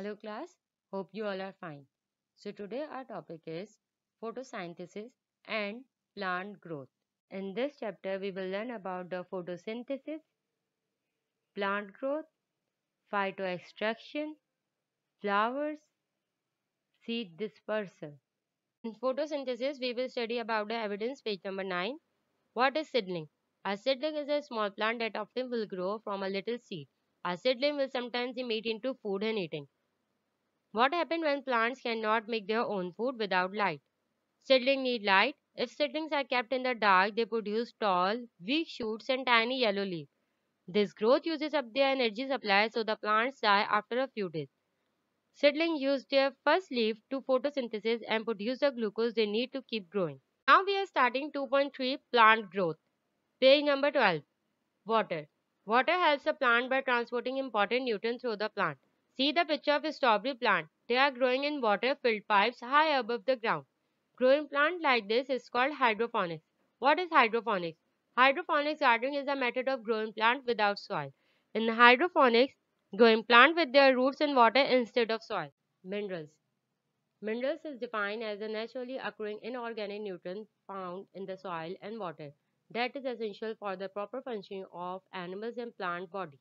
Hello class, hope you all are fine. So today our topic is photosynthesis and plant growth. In this chapter we will learn about the photosynthesis, plant growth, phytoextraction, flowers, seed dispersal. In photosynthesis we will study about the evidence page number 9. What is seedling? A seedling is a small plant that often will grow from a little seed. A seedling will sometimes be made into food and eating. What happens when plants cannot make their own food without light? Seedlings need light. If seedlings are kept in the dark, they produce tall, weak shoots and tiny yellow leaves. This growth uses up their energy supply so the plants die after a few days. Seedlings use their first leaf to photosynthesis and produce the glucose they need to keep growing. Now we are starting 2.3 plant growth. Page number 12. Water. Water helps a plant by transporting important nutrients through the plant. See the picture of a strawberry plant. They are growing in water-filled pipes high above the ground. Growing plant like this is called hydroponics. What is hydroponics? Hydroponics gardening is a method of growing plant without soil. In hydroponics, growing plant with their roots in water instead of soil. Minerals. Minerals is defined as a naturally occurring inorganic nutrient found in the soil and water that is essential for the proper functioning of animals and plant body.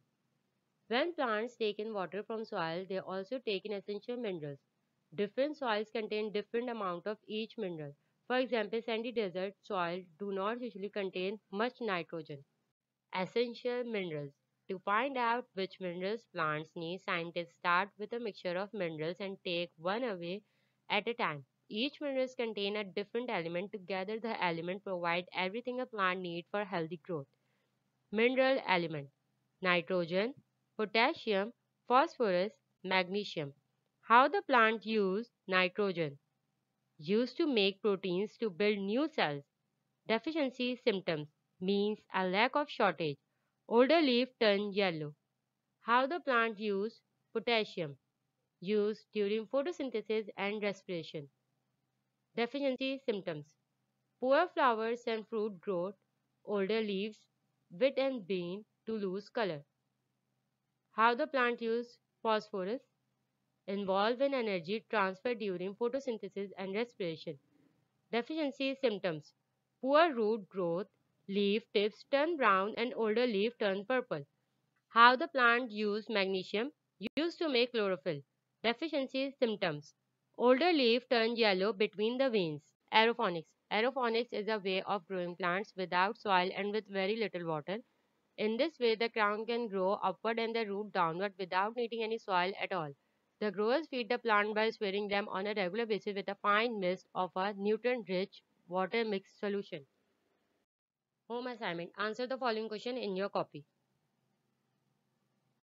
When plants take in water from soil, they also take in essential minerals. Different soils contain different amount of each mineral. For example, sandy desert soil do not usually contain much nitrogen. Essential minerals. To find out which minerals plants need, scientists start with a mixture of minerals and take one away at a time. Each minerals contain a different element. Together, the element provide everything a plant needs for healthy growth. Mineral element. Nitrogen, potassium, phosphorus, magnesium. How the plant use nitrogen? Used to make proteins to build new cells. Deficiency symptoms means a lack of shortage. Older leaf turn yellow. How the plant use potassium? Used during photosynthesis and respiration. Deficiency symptoms. Poor flowers and fruit growth. Older leaves, wet and green to lose color. How the plant use phosphorus? Involve in energy transfer during photosynthesis and respiration. Deficiency symptoms. Poor root growth, leaf tips turn brown and older leaf turn purple. How the plant use magnesium? Used to make chlorophyll. Deficiency symptoms. Older leaf turn yellow between the veins. Aeroponics. Aeroponics is a way of growing plants without soil and with very little water. In this way, the crown can grow upward and the root downward without needing any soil at all. The growers feed the plant by spraying them on a regular basis with a fine mist of a nutrient-rich water mixed solution. Home assignment. Answer the following question in your copy.